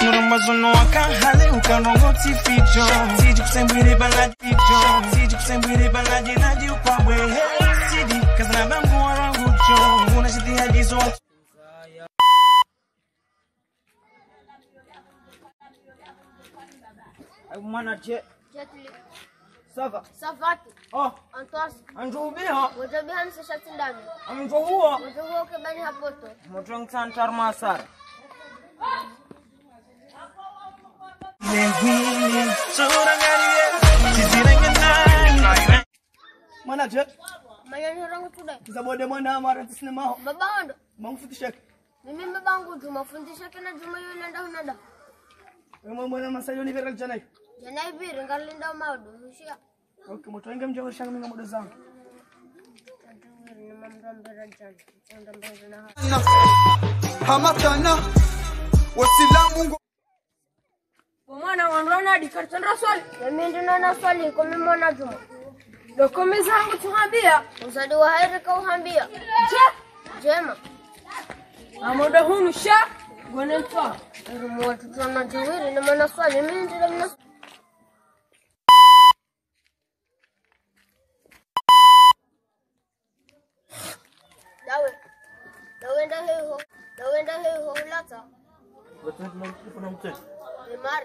Muramazono wakahale ukanongoti ficho Siji kusembwire bangaji ficho Siji kusembwire bangaji naji upabwe Sidi kazana bangu warangucho Unashiti hadizo mwana je sava. Safati, oh Antoas, anjubiha Wajabihan sa Shatindani, amjohuo Wajabuo ke Bani Hapoto, motong santar masar Lehwini mwanaje tisabode mwana mara tisine maho babando mangufundishake mimi babangu tumafundishake na juma yolinda unada emwe mwana masayonivera janayo janaiviri ngalinda maodomushia okay mutoenge mjaurishanga mina modo zangu. Hamatana wasilamu Mwana wanrona hadi kartandra swali. Mimi ndina na swali kwa mimi mwana Juma, Dokome zangu tuhambia. Uzadi wa hairi kauhambia, Je, Jema, amoda hunu sha? Gone twa. Rumu watoto na Jawiri na mwana swali, mimi ndina mna Dawe, dawe nda heho, dawe nda heho hulata, wewe kuna mtu mar.